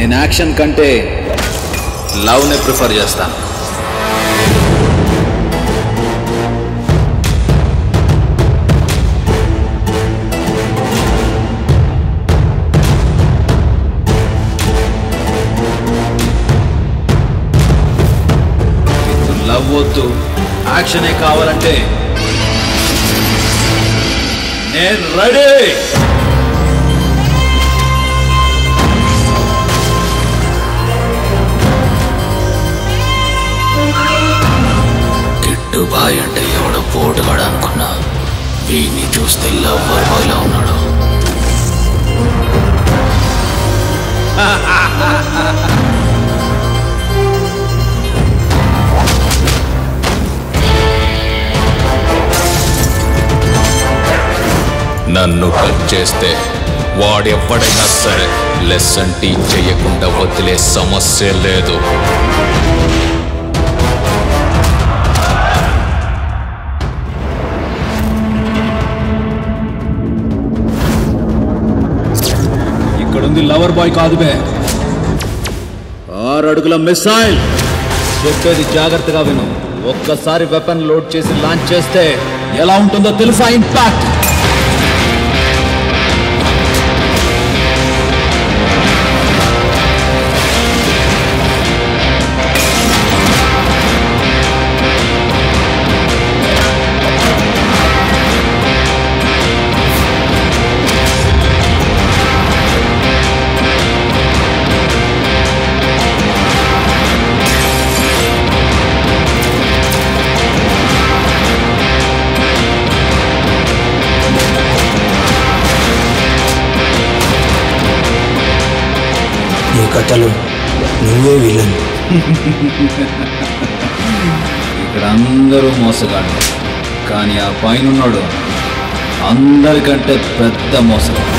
నేను యాక్షన్ కంటే లవ్ని ప్రిఫర్ చేస్తాను లవ్ వద్దు యాక్షనే కావాలంటే నేను రెడీ! కిట్టు బాయ్ అంటే ఎవడో పోటుగాడు అనుకున్నా. వీడిని చూస్తే లవ్వర్ బాయ్లా ఉన్నాడు. నన్ను కట్ చేస్తే వాడెవ్వడైనా సరే లెసన్ టీచ్ చేయకుండా వదిలే సమస్య లేదు. ఇక్కడుంది లవర్ బాయ్ కాదు బే. ఆరు అడుగుల మిసైల్ చెప్పేది జాగ్రత్తగా విను. ఒక్కసారి వెపన్ లోడ్ చేసి లాంచ్ చేస్తే ఎలా ఉంటుందో తెలుసా ఇంపాక్ట్? కథలో. నువ్వే విలన్. ఇక్కడ అందరూ మోసగాడు కానీ ఆ పైన ఉన్నాడు అందరికంటే పెద్ద మోసగాడు.